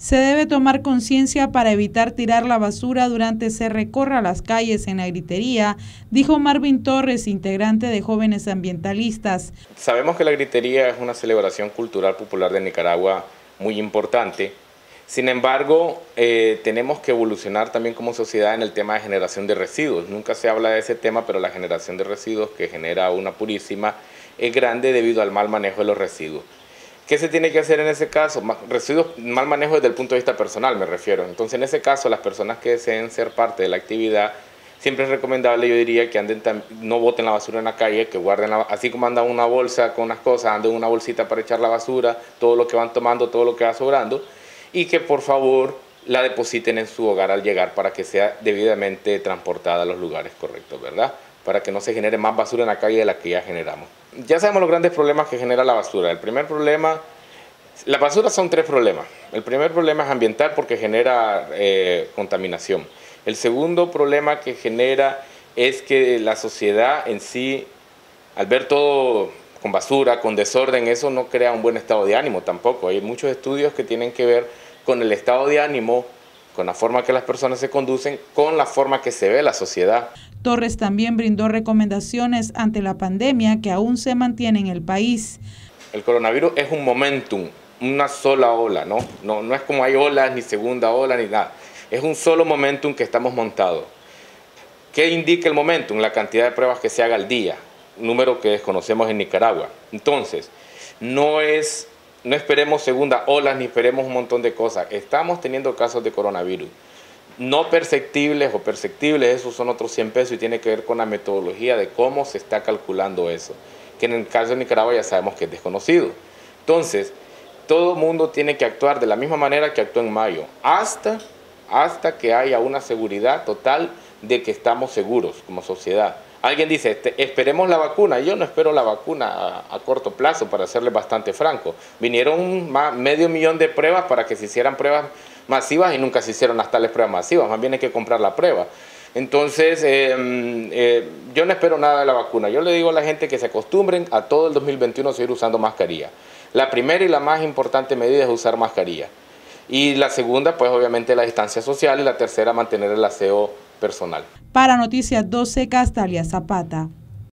Se debe tomar conciencia para evitar tirar la basura durante se recorra las calles en la gritería, dijo Marvin Torres, integrante de Jóvenes Ambientalistas. Sabemos que la gritería es una celebración cultural popular de Nicaragua muy importante. Sin embargo, eh, tenemos que evolucionar también como sociedad en el tema de generación de residuos. Nunca se habla de ese tema, pero la generación de residuos que genera una purísima es grande debido al mal manejo de los residuos. ¿Qué se tiene que hacer en ese caso? Residuos, mal manejo desde el punto de vista personal, me refiero. Entonces, en ese caso, las personas que deseen ser parte de la actividad, siempre es recomendable, yo diría, que anden no boten la basura en la calle, que guarden, así como andan una bolsa con unas cosas, anden una bolsita para echar la basura, todo lo que van tomando, todo lo que va sobrando, y que por favor la depositen en su hogar al llegar para que sea debidamente transportada a los lugares correctos, ¿verdad? Para que no se genere más basura en la calle de la que ya generamos ya sabemos los grandes problemas que genera la basura. El primer problema, la basura son tres problemas. El primer problema es ambiental porque genera eh, contaminación. El segundo problema que genera es que la sociedad en sí, al ver todo con basura, con desorden, eso no crea un buen estado de ánimo tampoco. Hay muchos estudios que tienen que ver con el estado de ánimo, con la forma que las personas se conducen, con la forma que se ve la sociedad. Torres también brindó recomendaciones ante la pandemia que aún se mantiene en el país. El coronavirus es un momentum, una sola ola, ¿no? No, no es como hay olas, ni segunda ola, ni nada. Es un solo momentum que estamos montados. ¿Qué indica el momentum? La cantidad de pruebas que se haga al día, número que desconocemos en Nicaragua. Entonces, no es, no esperemos segunda ola ni esperemos un montón de cosas. Estamos teniendo casos de coronavirus no perceptibles o perceptibles, esos son otros 100 pesos y tiene que ver con la metodología de cómo se está calculando eso, que en el caso de Nicaragua ya sabemos que es desconocido. Entonces, todo mundo tiene que actuar de la misma manera que actuó en mayo, hasta, hasta que haya una seguridad total de que estamos seguros como sociedad. Alguien dice, este, esperemos la vacuna. Yo no espero la vacuna a, corto plazo, para serle bastante franco. Vinieron medio millón de pruebas para que se hicieran pruebas masivas y nunca se hicieron las tales pruebas masivas, más bien hay que comprar la prueba. Entonces, eh, eh, yo no espero nada de la vacuna. Yo le digo a la gente que se acostumbren a todo el 2021 a seguir usando mascarilla. La primera y la más importante medida es usar mascarilla. Y la segunda, pues obviamente la distancia social y la tercera, mantener el aseo Para Noticias 12, Castalia Zapata.